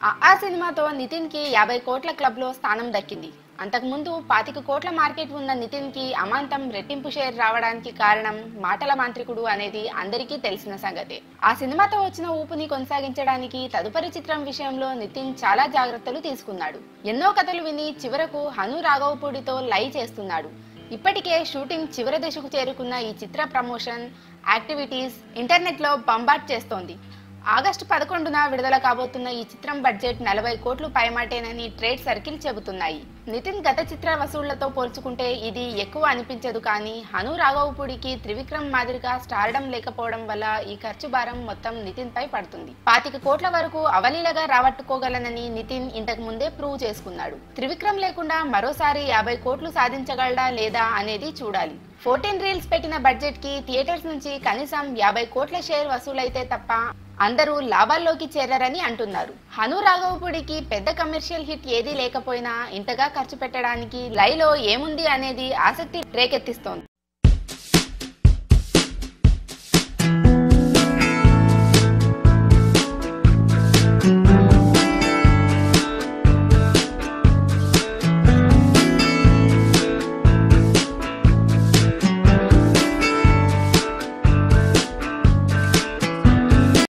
ఆ సినిమాతో నితిన్కి యాభై కోట్ల క్లబ్లో స్థానం దక్కింది. అంతకుముందు పాతిక కోట్ల మార్కెట్ ఉన్న నితిన్కి అమాంతం రెట్టింపు షేర్ రావడానికి కారణం మాటల మాంత్రికుడు అనేది అందరికీ తెలిసిన సంగతే. ఆ సినిమాతో వచ్చిన ఊపుని కొనసాగించడానికి తదుపరి చిత్రం విషయంలో నితిన్ చాలా జాగ్రత్తలు తీసుకున్నాడు. ఎన్నో కథలు విని చివరకు హను రాఘవపూడితో లై చేస్తున్నాడు. ఇప్పటికే షూటింగ్ చివరి దశకు చేరుకున్న ఈ చిత్ర ప్రమోషన్ యాక్టివిటీస్ ఇంటర్నెట్లో బంబాట్ చేస్తోంది. ఆగస్టు పదకొండున విడుదల కాబోతున్న ఈ చిత్రం బడ్జెట్ నలభై కోట్లు పైమాటేనని ట్రేడ్ సర్కిల్ చెబుతున్నాయి. నితిన్ గత చిత్ర వసూళ్ళతో పోల్చుకుంటే ఇది ఎక్కువ అనిపించదు కానీ హను రాఘవపూడికి త్రివిక్రమ్ మాదిరిగా స్టార్డం లేకపోవడం వల్ల ఈ ఖర్చు భారం మొత్తం నితిన్ పై పడుతుంది. పాతిక కోట్ల వరకు అవలీలగా రాబట్టుకోగలనని నితిన్ ఇంతకు ముందే ప్రూవ్ చేసుకున్నాడు. త్రివిక్రమ్ లేకుండా మరోసారి యాభై కోట్లు సాధించగలడా లేదా అనేది చూడాలి. ఫోర్టీన్ రీల్స్ పెట్టిన బడ్జెట్కి థియేటర్స్ నుంచి కనీసం యాభై కోట్ల షేర్ వసూలైతే తప్ప అందరూ లాభాల్లోకి చేరారని అంటున్నారు. హను రాఘవపుడికి పెద్ద కమర్షియల్ హిట్ ఏదీ లేకపోయినా ఇంతగా ఖర్చు పెట్టడానికి లైలో ఏముంది అనేది ఆసక్తి రేకెత్తిస్తోంది.